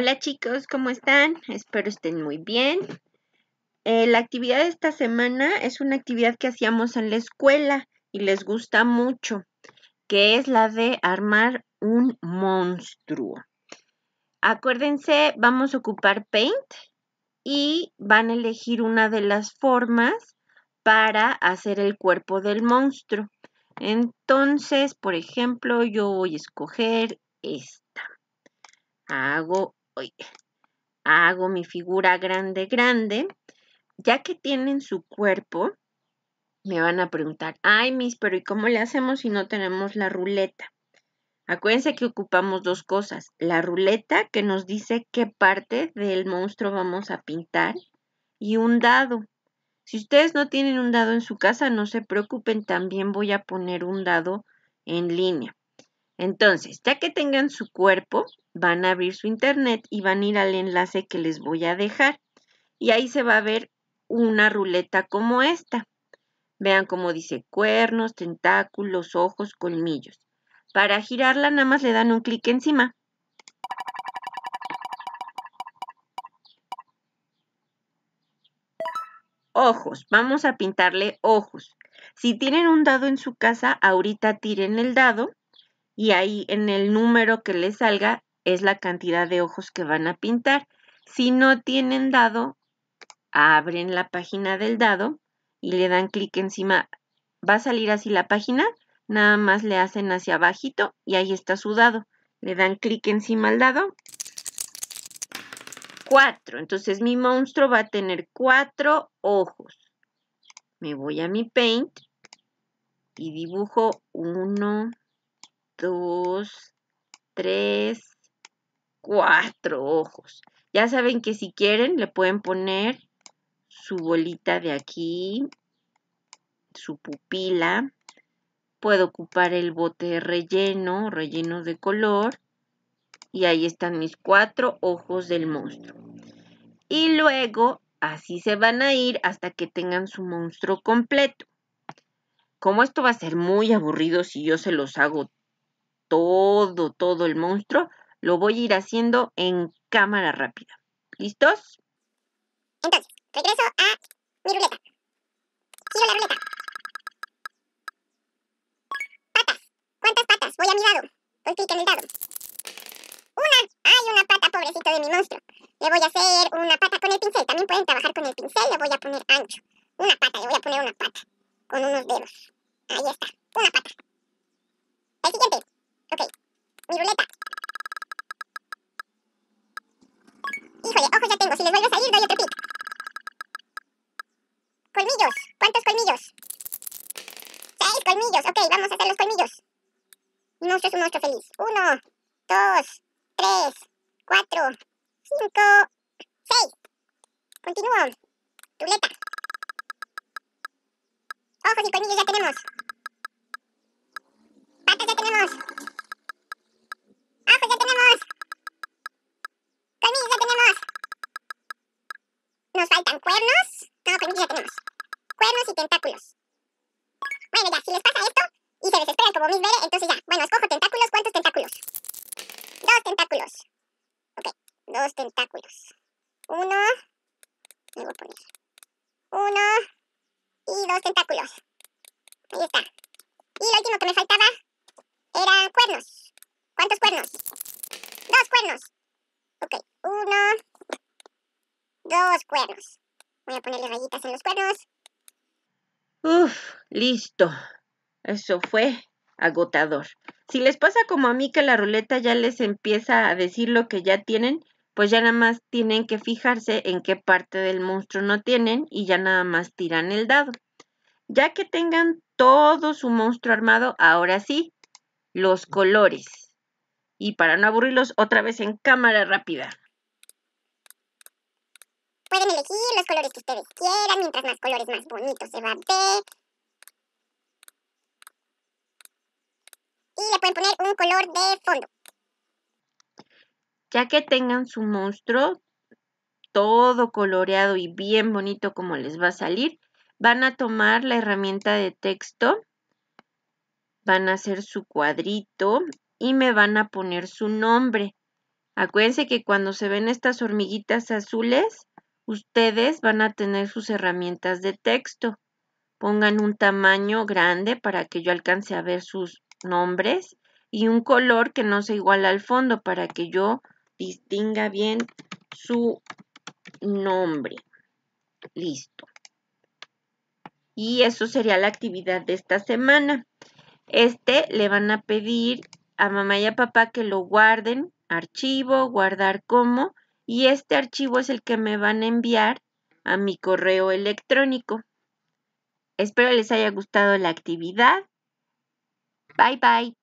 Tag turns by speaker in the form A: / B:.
A: Hola chicos, ¿cómo están? Espero estén muy bien. Eh, la actividad de esta semana es una actividad que hacíamos en la escuela y les gusta mucho, que es la de armar un monstruo. Acuérdense, vamos a ocupar Paint y van a elegir una de las formas para hacer el cuerpo del monstruo. Entonces, por ejemplo, yo voy a escoger esta. Hago, hago mi figura grande, grande. Ya que tienen su cuerpo, me van a preguntar, ay, mis, pero ¿y cómo le hacemos si no tenemos la ruleta? Acuérdense que ocupamos dos cosas. La ruleta que nos dice qué parte del monstruo vamos a pintar y un dado. Si ustedes no tienen un dado en su casa, no se preocupen, también voy a poner un dado en línea. Entonces, ya que tengan su cuerpo, van a abrir su internet y van a ir al enlace que les voy a dejar. Y ahí se va a ver una ruleta como esta. Vean cómo dice cuernos, tentáculos, ojos, colmillos. Para girarla nada más le dan un clic encima. Ojos, vamos a pintarle ojos. Si tienen un dado en su casa, ahorita tiren el dado y ahí en el número que les salga es la cantidad de ojos que van a pintar. Si no tienen dado, abren la página del dado y le dan clic encima. Va a salir así la página, nada más le hacen hacia abajito y ahí está su dado. Le dan clic encima al dado. Cuatro. Entonces mi monstruo va a tener cuatro ojos. Me voy a mi paint y dibujo uno, dos, tres, cuatro ojos. Ya saben que si quieren le pueden poner su bolita de aquí, su pupila. Puedo ocupar el bote relleno, relleno de color. Y ahí están mis cuatro ojos del monstruo. Y luego así se van a ir hasta que tengan su monstruo completo. Como esto va a ser muy aburrido si yo se los hago todo, todo el monstruo, lo voy a ir haciendo en cámara rápida. ¿Listos?
B: Entonces, regreso a mi ruleta. Giro la ruleta. Patas. ¿Cuántas patas? Voy a mi dado. Doy clic en el dado. Una. Hay una pata, pobrecito de mi monstruo. Le voy a hacer una pata con el pincel. También pueden trabajar con el pincel. Le voy a poner ancho. Una pata. Le voy a poner una pata. Con unos dedos. Ahí está. Una pata. El siguiente. Ok. Mi ruleta. Híjole, ojos ya tengo. Si les vuelve a salir, doy otro clic. Colmillos. ¿Cuántos colmillos? Seis colmillos. Ok, vamos a hacer los colmillos. Mi monstruo es un monstruo feliz. Uno, dos, tres, cuatro, cinco, seis. Continúo. Ruleta. Ojos y colmillos ya tenemos. Patas ya tenemos. Ojos ya tenemos. Colmillos ya tenemos. Nos faltan cuernos. No, colmillos ya tenemos. Cuernos y tentáculos. Bueno, ya, si les pasa esto y se desesperan como Miss Bere, entonces ya. Bueno, escojo tentáculos. ¿Cuántos tentáculos? Dos tentáculos. Ok, dos tentáculos. Uno. Le voy a poner. Uno. Y dos tentáculos. Ahí está. Y lo último que me faltaba eran cuernos. ¿Cuántos cuernos? Dos cuernos. Ok, uno. Dos cuernos. Voy a ponerle rayitas en los cuernos.
A: Uf, listo. Eso fue agotador. Si les pasa como a mí que la ruleta ya les empieza a decir lo que ya tienen, pues ya nada más tienen que fijarse en qué parte del monstruo no tienen y ya nada más tiran el dado. Ya que tengan todo su monstruo armado, ahora sí, los colores. Y para no aburrirlos, otra vez en cámara rápida.
B: Pueden elegir los colores que ustedes quieran, mientras más colores más bonitos se va a ver. Y le pueden poner un color de fondo.
A: Ya que tengan su monstruo todo coloreado y bien bonito como les va a salir, van a tomar la herramienta de texto, van a hacer su cuadrito y me van a poner su nombre. Acuérdense que cuando se ven estas hormiguitas azules, ustedes van a tener sus herramientas de texto. Pongan un tamaño grande para que yo alcance a ver sus nombres y un color que no sea igual al fondo para que yo distinga bien su nombre. Listo. Y eso sería la actividad de esta semana. Este le van a pedir a mamá y a papá que lo guarden, archivo, guardar como, y este archivo es el que me van a enviar a mi correo electrónico. Espero les haya gustado la actividad. Bye bye.